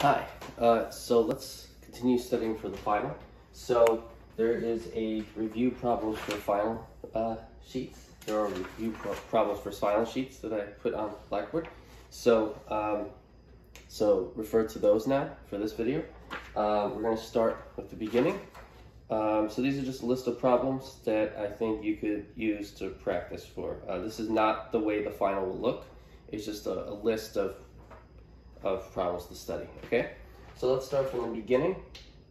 Hi, uh, so let's continue studying for the final. So there is a review problems for final uh, sheets. There are review pro problems for final sheets that I put on Blackboard. So, um, so refer to those now for this video. Uh, we're going to start with the beginning. Um, so these are just a list of problems that I think you could use to practice for. Uh, this is not the way the final will look. It's just a, a list of of problems to study, okay? So let's start from the beginning.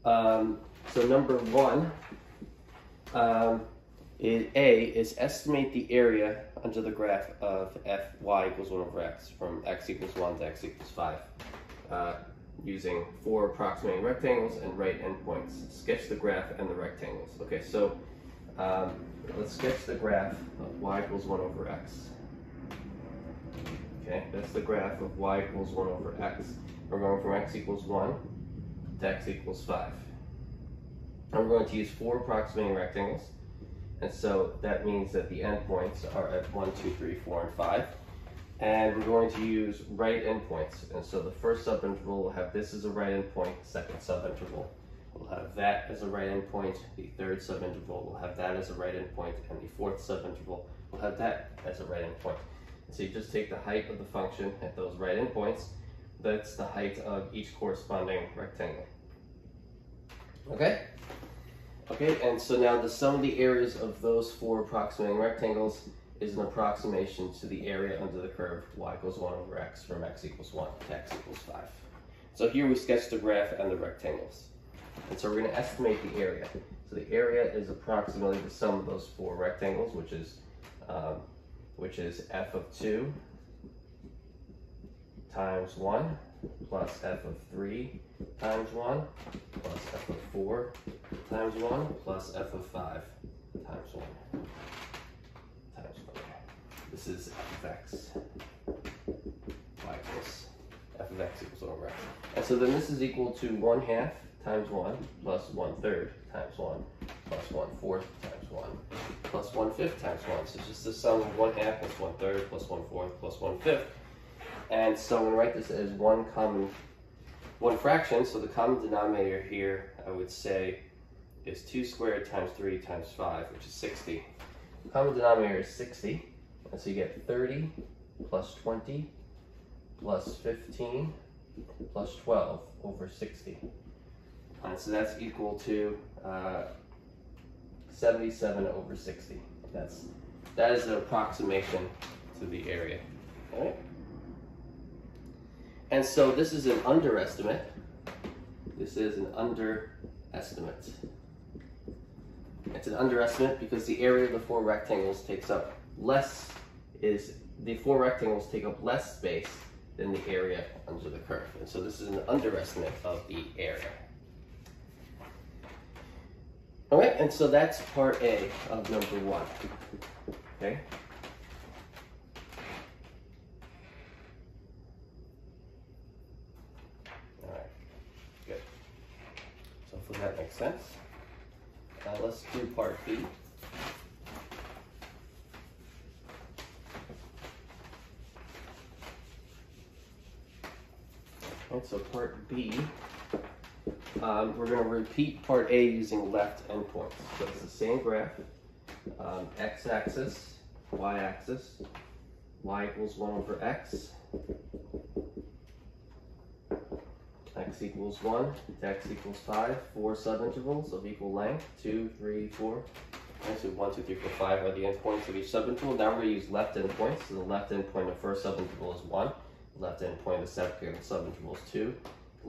Um, so number one, um, is A is estimate the area under the graph of f y equals 1 over x from x equals 1 to x equals 5 uh, using four approximating rectangles and right endpoints. Sketch the graph and the rectangles. Okay, so um, let's sketch the graph of y equals 1 over x. Okay, that's the graph of y equals 1 over x. We're going from x equals 1 to x equals 5. And we're going to use four approximating rectangles. And so that means that the endpoints are at 1, 2, 3, 4, and 5. And we're going to use right endpoints. And so the first subinterval will have this as a right endpoint, second subinterval will have that as a right endpoint, the third subinterval will have that as a right endpoint, and the fourth subinterval will have that as a right endpoint. So you just take the height of the function at those right endpoints. That's the height of each corresponding rectangle. Okay? Okay, and so now the sum of the areas of those four approximating rectangles is an approximation to the area under the curve y equals 1 over x from x equals 1 to x equals 5. So here we sketch the graph and the rectangles. And so we're going to estimate the area. So the area is approximately the sum of those four rectangles, which is um, which is f of 2 times 1 plus f of 3 times 1 plus f of 4 times 1 plus f of 5 times 1 times 1. This is f of x. y equals f of x equals 1 over x. And so then this is equal to 1 half times 1 plus 1 third times 1 plus 1 fourth times 1 plus 1 fifth times 1. So it's just the sum of 1 half plus 1 third plus 1 fourth plus 1 fifth. And so I'm to write this as one common, one fraction. So the common denominator here, I would say, is 2 squared times 3 times 5, which is 60. The common denominator is 60. And so you get 30 plus 20 plus 15 plus 12 over 60. And so that's equal to uh, 77 over 60. That's, that is an approximation to the area. All right? And so this is an underestimate. This is an underestimate. It's an underestimate because the area of the four rectangles takes up less, is the four rectangles take up less space than the area under the curve. And so this is an underestimate of the area. All right, and so that's part A of number one. Okay. All right, good. So hopefully that makes sense. Uh, let's do part B. And so part B um, we're going to repeat part A using left endpoints. So it's the same graph, um, x-axis, y-axis, y equals 1 over x, x equals 1 x equals 5, four subintervals of equal length, 2, 3, 4. Actually, 1, 2, 3, 4, 5 are the endpoints of each subinterval. Now we're going to use left endpoints. So the left endpoint of first subinterval is 1. Left endpoint of the second subinterval is 2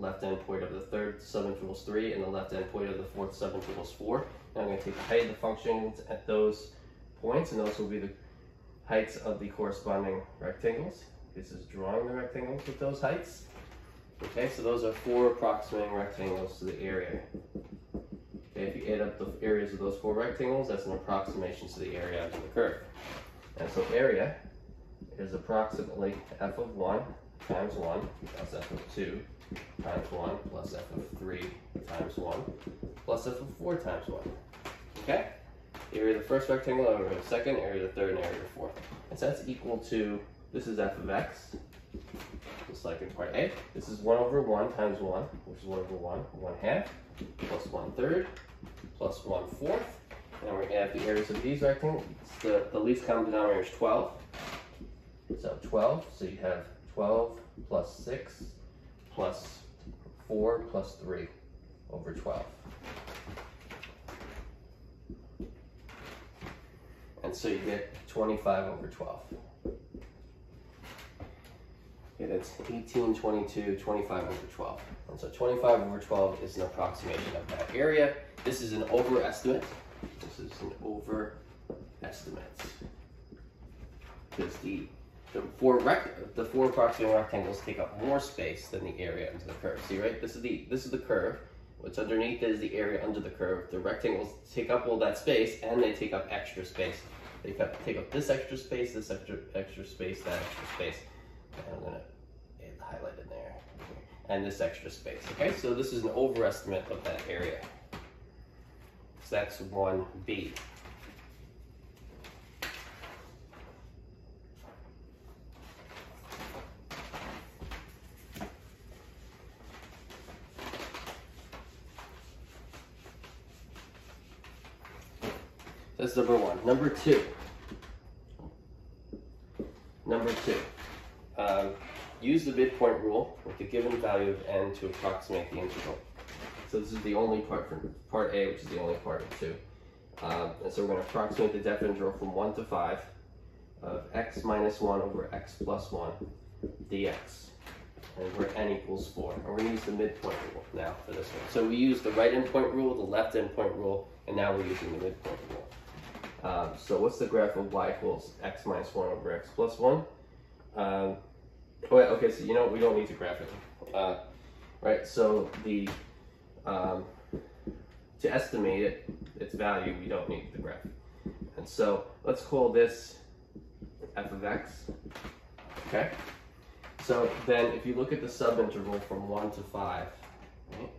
left end point of the third subinterval is 3, and the left end point of the fourth is 4. And I'm going to take the height of the functions at those points, and those will be the heights of the corresponding rectangles. This is drawing the rectangles with those heights. Okay, so those are four approximating rectangles to the area. Okay, if you add up the areas of those four rectangles, that's an approximation to the area of the curve. And so area is approximately f of 1 times 1 plus f of 2 times 1 plus f of 3 times 1 plus f of 4 times 1. Okay? Area of the first rectangle, area of the second, area of the third, and area of the fourth. And so that's equal to, this is f of x. just like in part A. This is 1 over 1 times 1, which is 1 over 1, 1 half, plus 1 third, plus 1 fourth. And we're going to add the areas of these rectangles. The, the least common denominator is 12. So 12, so you have 12 plus 6 plus 4 plus 3 over 12. And so you get 25 over 12. Okay, that's 18, 22, 25 over 12. And so 25 over 12 is an approximation of that area. This is an overestimate. This is an overestimate. Because the the four rect the four approximate rectangles take up more space than the area under the curve. See, right? This is the this is the curve. What's underneath is the area under the curve. The rectangles take up all that space, and they take up extra space. They take up this extra space, this extra extra space, that extra space. And I'm gonna highlight in there, and this extra space. Okay, so this is an overestimate of that area. So that's one B. That's number one. Number two. Number two. Um, use the midpoint rule with the given value of n to approximate the integral. So this is the only part from part A, which is the only part of two. Um, and so we're going to approximate the definite integral from 1 to 5 of x minus 1 over x plus 1 dx. And where n equals 4. And we're going to use the midpoint rule now for this one. So we use the right endpoint rule, the left endpoint rule, and now we're using the midpoint rule. Um, so what's the graph of y equals x minus 1 over x plus 1? Um, okay, so you know we don't need to graph it. Uh, right, so the um, to estimate it, its value, we don't need the graph. And so let's call this f of x. Okay? So then if you look at the subinterval from 1 to 5, right?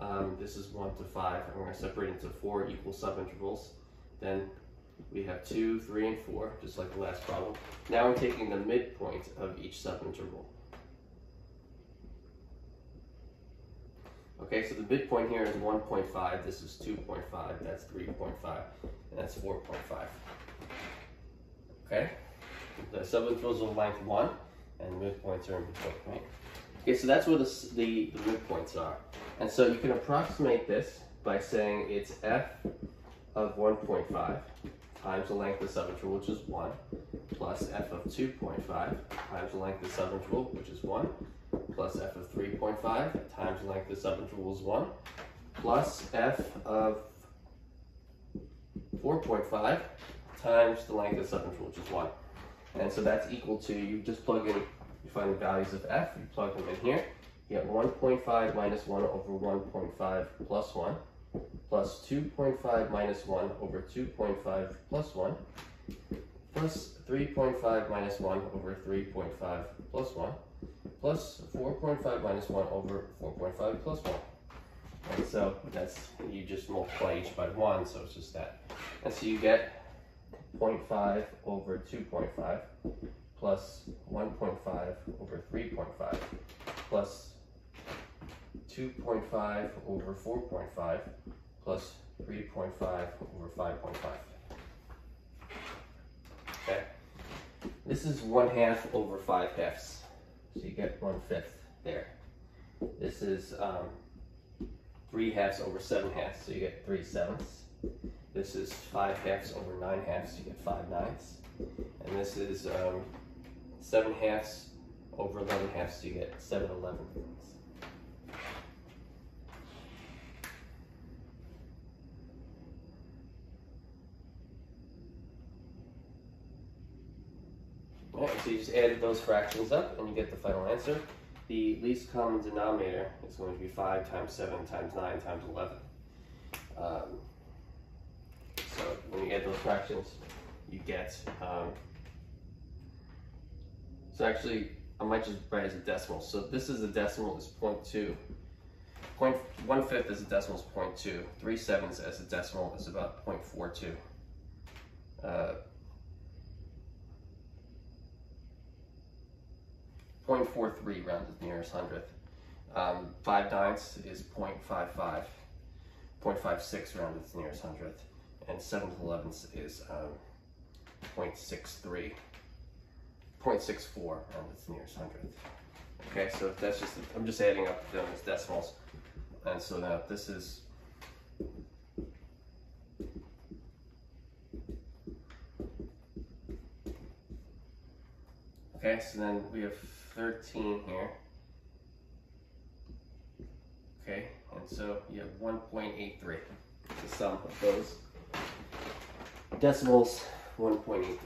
Um, this is 1 to 5, and we're going to separate into four equal subintervals. Then we have 2, 3, and 4, just like the last problem. Now we're taking the midpoint of each subinterval. Okay, so the midpoint here is 1.5, this is 2.5, that's 3.5, and that's 4.5. Okay, the subintervals are length 1, and the midpoints are in between, right? Okay, so that's where the, the, the midpoints are. And so you can approximate this by saying it's f of 1.5 times the length of subinterval, which is 1, plus f of 2.5 times the length of subinterval, which is 1, plus f of 3.5 times the length of subinterval is 1, plus f of 4.5 times the length of subinterval, which is 1. And so that's equal to, you just plug in, you find the values of f, you plug them in here, you get 1.5 minus 1 over 1.5 plus 1, plus 2.5 minus 1 over 2.5 plus 1, plus 3.5 minus 1 over 3.5 plus 1, plus 4.5 minus 1 over 4.5 plus 1. And so that's, you just multiply each by 1, so it's just that. And so you get 0.5 over 2.5 plus 1.5 over 3.5 plus 2.5 over 4.5 plus 3.5 over 5.5. Okay. This is 1 half over 5 halves. So you get 1 fifth there. This is um, 3 halves over 7 halves, so you get 3 sevenths. This is 5 halves over 9 halves, so you get 5 ninths. And this is um, 7 halves over 11 halves, so you get 7 elevenths. so you just added those fractions up and you get the final answer. The least common denominator is going to be 5 times 7 times 9 times 11. Um, so when you add those fractions, you get, um, so actually, I might just write as a decimal. So this is a decimal is 0.2. Point, one fifth as a decimal is 0.2. Three sevenths as a decimal is about 0.42. Uh, 0.43 rounded to the nearest hundredth. Um, 5 ninths is 0.55, 0.56 rounded to the nearest hundredth, and 7 elevenths is um, 0.63, 0.64 rounded to the nearest hundredth. Okay, so that's just, I'm just adding up them as decimals. And so now this is Okay, so then we have 13 here. Okay, and so you have 1.83. The sum of those decimals, 1.83.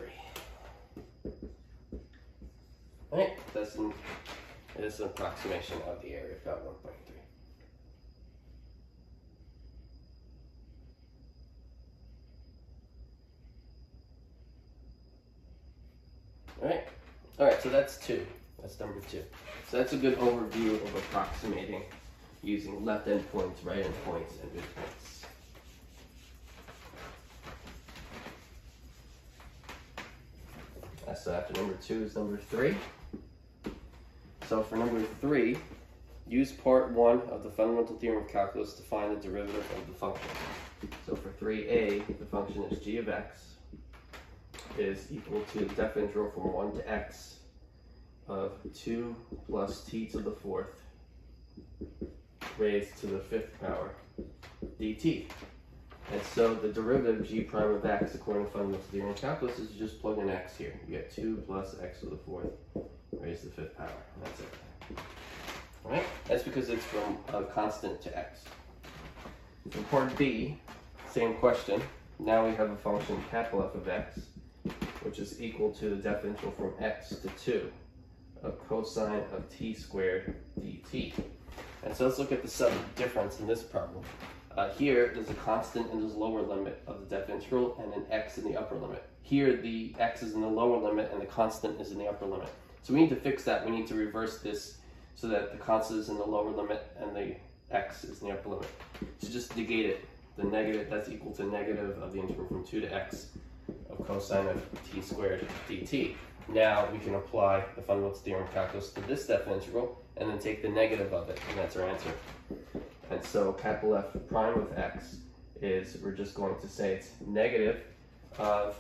All right, that's an, is an approximation of the area, about 1.3. All right. All right, so that's two. That's number two. So that's a good overview of approximating using left end points, right end points, and midpoints. So after number two is number three. So for number three, use part one of the fundamental theorem of calculus to find the derivative of the function. So for 3a, the function is g of x is equal to the definite integral from 1 to x of 2 plus t to the fourth raised to the fifth power dt. And so the derivative g prime of x according to fundamental theorem of calculus is just plug in x here. You get 2 plus x to the fourth raised to the fifth power. That's it. Alright? That's because it's from a constant to x. For part b, same question. Now we have a function capital F of x which is equal to the differential from x to 2 of cosine of t squared dt. And so let's look at the sum difference in this problem. Uh, here, there's a constant in the lower limit of the differential and an x in the upper limit. Here, the x is in the lower limit and the constant is in the upper limit. So we need to fix that. We need to reverse this so that the constant is in the lower limit and the x is in the upper limit. So just negate it. The negative, that's equal to negative of the integral from 2 to x of cosine of t squared dt. Now we can apply the fundamental theorem calculus to this definite integral and then take the negative of it, and that's our answer. And so capital F prime of x is, we're just going to say it's negative of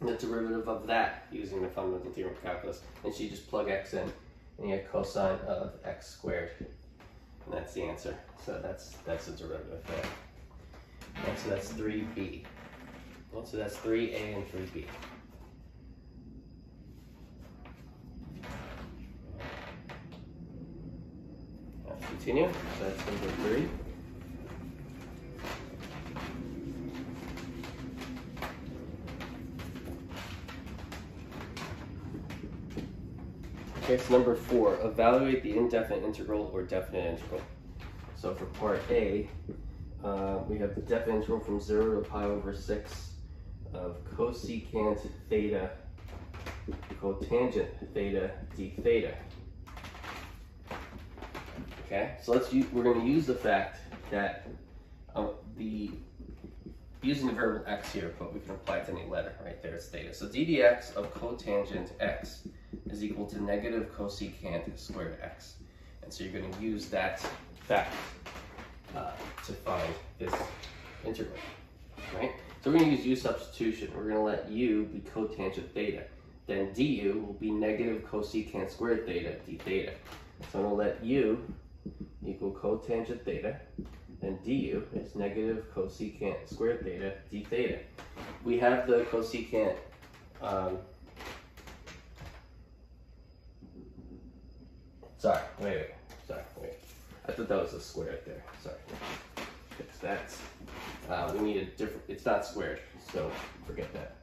the derivative of that using the fundamental theorem calculus. And so you just plug x in and you get cosine of x squared. And that's the answer. So that's that's the derivative there. And so that's 3b. Well, so that's 3A and 3B. Let's continue. That's number three. Okay, so number four, evaluate the indefinite integral or definite integral. So for part A, uh, we have the definite integral from 0 to pi over 6 of cosecant theta cotangent theta d theta. Okay, so let's use, we're going to use the fact that um, the using the variable x here, but we can apply it to any letter right there. It's theta. So d dx of cotangent x is equal to negative cosecant squared x, and so you're going to use that fact uh, to find this integral, right? So we're going to use u substitution. We're going to let u be cotangent theta. Then du will be negative cosecant squared theta, d theta. So I'm going to let u equal cotangent theta. Then du is negative cosecant squared theta, d theta. We have the cosecant um, Sorry, wait, wait, sorry, wait. I thought that was a square there. Sorry. Fix that. Uh, we need a different, it's not squared, so forget that.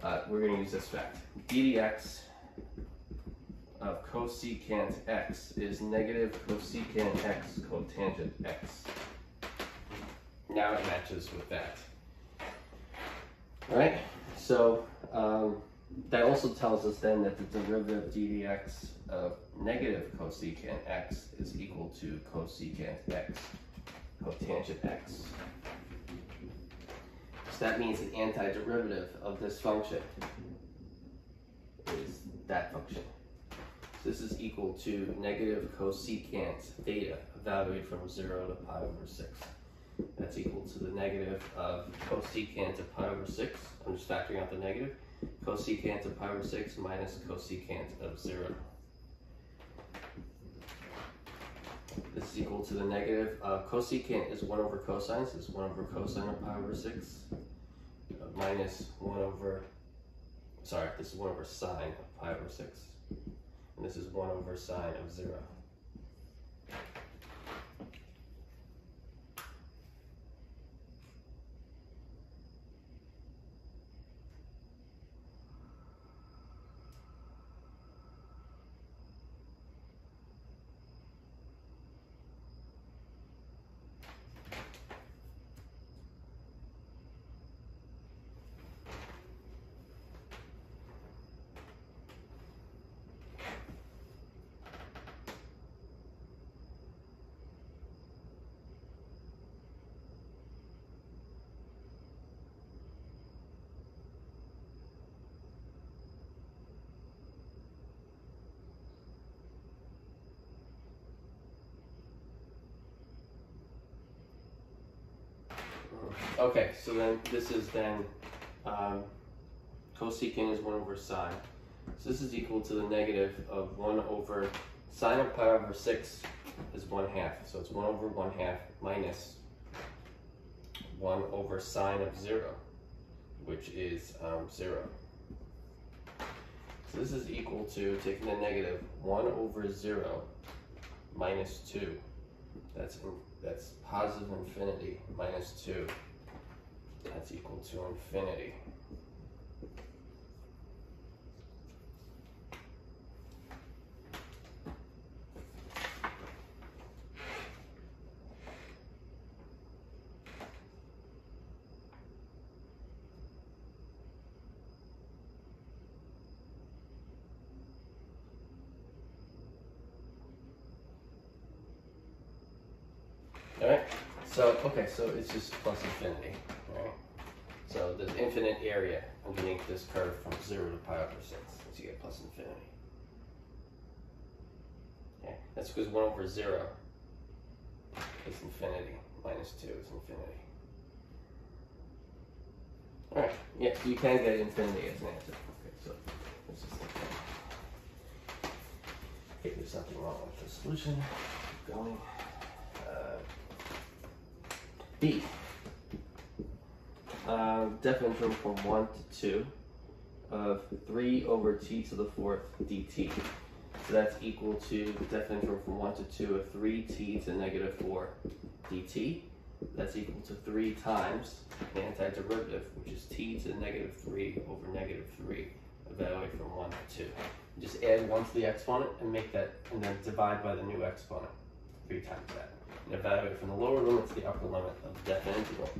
Uh, we're going to use this fact. d dx of cosecant x is negative cosecant x cotangent x. Now it matches with that. All right, so um, that also tells us then that the derivative dx of negative cosecant x is equal to cosecant x cotangent x. So that means an antiderivative of this function is that function. This is equal to negative cosecant theta, evaluated from 0 to pi over 6. That's equal to the negative of cosecant of pi over 6. I'm just factoring out the negative. Cosecant of pi over 6 minus cosecant of 0. This is equal to the negative. Uh, cosecant is 1 over cosine, so it's 1 over cosine of pi over 6 uh, minus 1 over, sorry, this is 1 over sine of pi over 6. And this is 1 over sine of 0. Okay, so then this is then um, cosecant is 1 over sine. So this is equal to the negative of 1 over sine of pi over 6 is 1 half. So it's 1 over 1 half minus 1 over sine of 0, which is um, 0. So this is equal to taking the negative 1 over 0 minus 2. That's, that's positive infinity minus 2 that's equal to infinity. All right, so, okay, so it's just plus infinity. So the infinite area underneath this curve from 0 to pi over 6. So you get plus infinity. Okay, that's because 1 over 0 is infinity. Minus 2 is infinity. Alright, yeah, so you can get infinity as an answer. Okay, so let's just think that. Okay, there's something wrong with the solution. Keep going. Uh, B uh, definite interval from 1 to 2 of 3 over t to the fourth dt. So that's equal to the definite interval from 1 to 2 of 3t to negative 4 dt. That's equal to 3 times the antiderivative, which is t to the negative 3 over negative 3, evaluate from 1 to 2. Just add 1 to the exponent and make that, and then divide by the new exponent, 3 times that. And evaluate from the lower limit to the upper limit of the definite integral.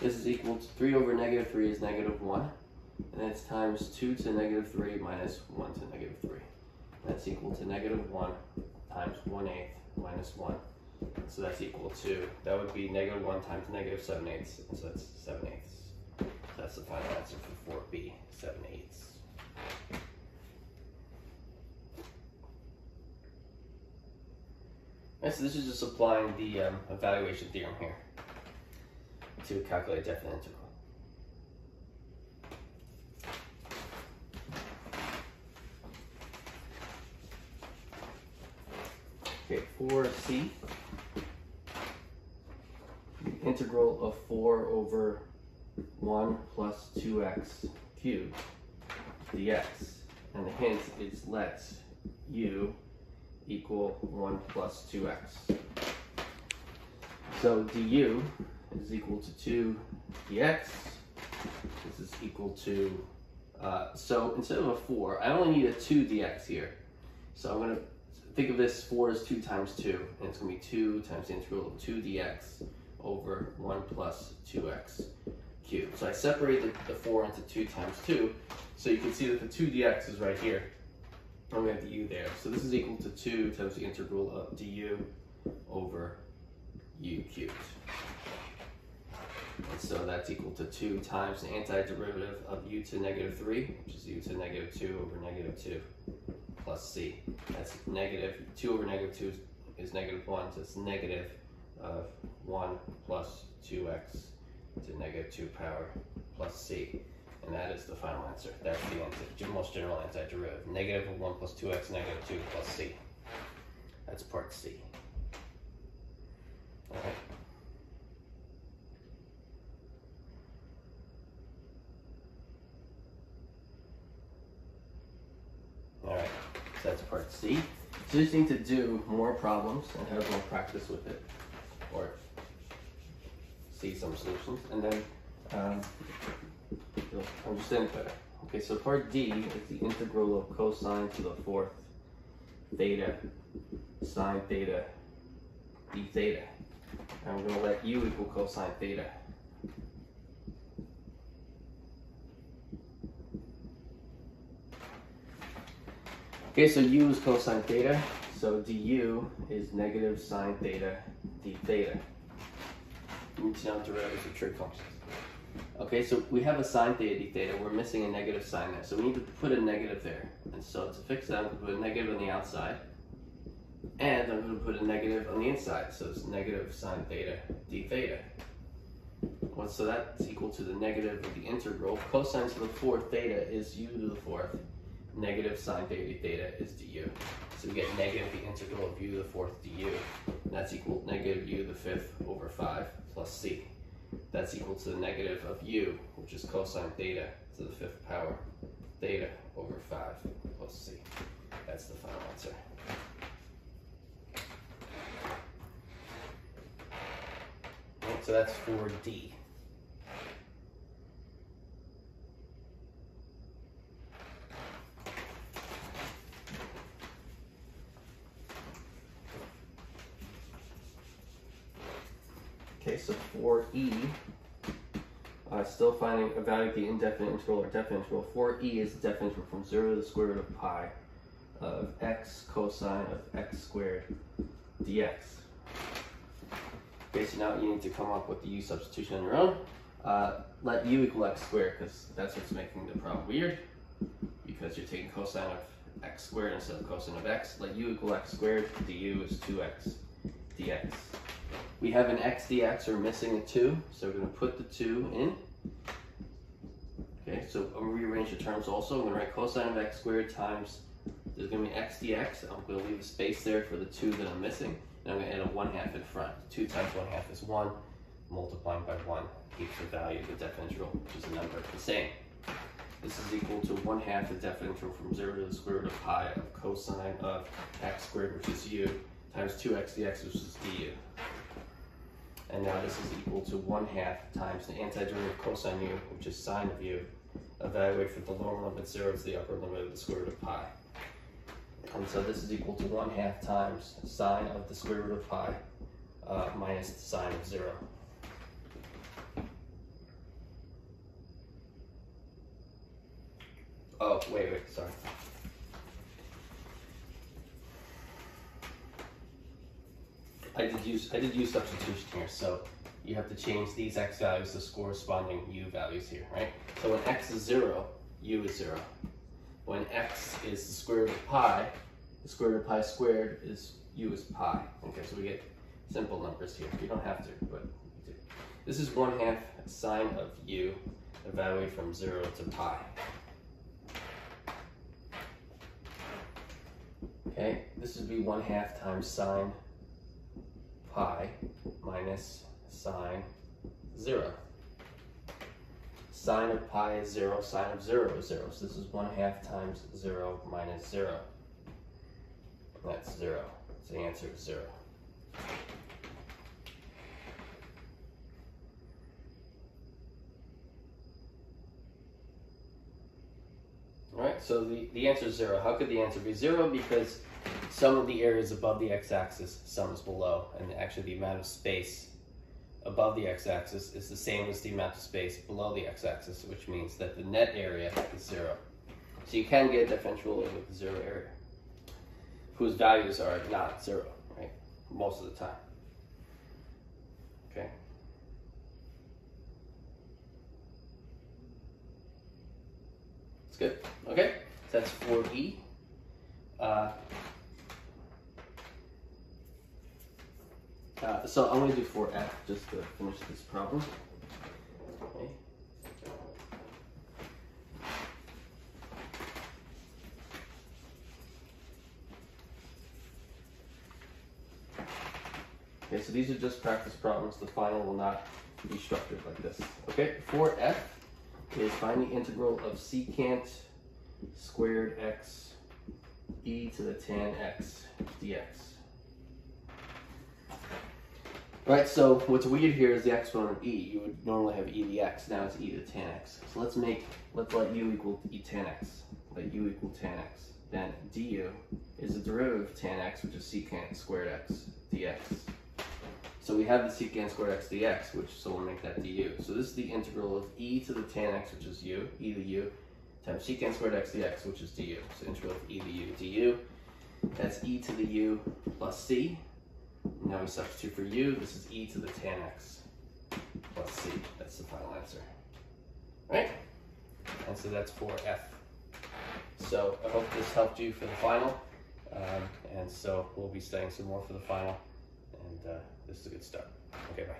This is equal to 3 over negative 3 is negative 1. And then it's times 2 to negative 3 minus 1 to negative 3. That's equal to negative 1 times 1 eighth minus 1. So that's equal to, that would be negative 1 times negative 7 eighths. So that's 7 eighths. So that's the final answer for 4b, 7 eighths. And so this is just applying the um, evaluation theorem here to calculate definite integral. Okay, for C, the integral of 4 over 1 plus 2x cubed dx. And the hint is let u equal 1 plus 2x. So du is equal to 2 dx. This is equal to, uh, so instead of a 4, I only need a 2 dx here. So I'm going to think of this 4 as 2 times 2, and it's going to be 2 times the integral of 2 dx over 1 plus 2x cubed. So I separated the 4 into 2 times 2, so you can see that the 2 dx is right here. And we have the u there. So this is equal to 2 times the integral of du over u cubed. And so that's equal to 2 times the antiderivative of u to negative 3, which is u to negative 2 over negative 2, plus c. That's negative, 2 over negative 2 is negative 1, so it's negative of 1 plus 2x to negative 2 power plus c. And that is the final answer. That's the answer, most general antiderivative. Negative of 1 plus 2x, negative 2 plus c. That's part C. All right. So that's part C. So you just need to do more problems and have more practice with it, or see some solutions, and then um, you'll understand better. Okay, so part D is the integral of cosine to the fourth theta sine theta d theta. And I'm going to let u equal cosine theta. Okay, so u is cosine theta, so du is negative sine theta d theta. You need to know derivatives of trig functions. Okay, so we have a sine theta d theta, we're missing a negative sign there, so we need to put a negative there. And so to fix that, I'm going to put a negative on the outside, and I'm going to put a negative on the inside, so it's negative sine theta d theta. Well, so that's equal to the negative of the integral. Cosine to the fourth theta is u to the fourth. Negative sine theta d theta is du. So we get negative the integral of u to the fourth du. And that's equal to negative u to the fifth over 5 plus c. That's equal to the negative of u, which is cosine theta to the fifth power theta over 5 plus c. That's the final answer. So that's for D. 4e, uh, still finding, evaluating the indefinite integral or definite integral. 4e is the definite integral from 0 to the square root of pi of x cosine of x squared dx. Okay, so now you need to come up with the u substitution on your own. Uh, let u equal x squared, because that's what's making the problem weird, because you're taking cosine of x squared instead of cosine of x. Let u equal x squared, du is 2x dx. We have an x dx, we're missing a 2, so we're going to put the 2 in. Okay, so I'm going to rearrange the terms also. I'm going to write cosine of x squared times, there's going to be x dx. I'm going to leave a space there for the 2 that I'm missing. And I'm going to add a 1 half in front. 2 times 1 half is 1. Multiplying by 1 keeps the value of the definite integral, which is a number, the same. This is equal to 1 half the definite integral from 0 to the square root of pi of cosine of x squared, which is u, times 2x dx, which is du. And now this is equal to 1 half times the antiderivative cosine u, which is sine of u. Evaluate for the lower limit 0 to the upper limit of the square root of pi. And so this is equal to 1 half times sine of the square root of pi uh, minus sine of 0. Oh, wait, wait, sorry. I did use I did use substitution here, so you have to change these x values to corresponding u values here, right? So when x is zero, u is zero. When x is the square root of pi, the square root of pi squared is u is pi. Okay, so we get simple numbers here. You don't have to, but we do. This is one half sine of u, evaluate from zero to pi. Okay, this would be one half times sine pi minus sine 0. Sine of pi is 0, sine of 0 is 0. So this is 1 half times 0 minus 0. That's 0. So the answer is 0. Alright, so the, the answer is 0. How could the answer be 0? Because some of the areas above the x-axis, some is below, and actually the amount of space above the x-axis is the same as the amount of space below the x-axis, which means that the net area is zero. So you can get a differential with zero area, whose values are not zero, right, most of the time. Okay. It's good. Okay, so that's 4E. Uh, uh, so I'm going to do 4f just to finish this problem. Okay. Okay, so these are just practice problems. The final will not be structured like this. Okay, 4f is find the integral of secant squared x e to the tan x dx. Right, so what's weird here is the exponent of e. You would normally have e to the x, now it's e to the tan x. So let's make, let's let u equal e tan x. Let u equal tan x. Then du is the derivative of tan x, which is secant squared x dx. So we have the secant squared x dx, which so we'll make that du. So this is the integral of e to the tan x, which is u, e to u, times secant squared x dx, which is du. So integral of e to the u du. That's e to the u plus c. Now we substitute for u. This is e to the tan x plus c. That's the final answer. Right? And so that's for f. So I hope this helped you for the final. Um, and so we'll be studying some more for the final. And uh, this is a good start. Okay, bye.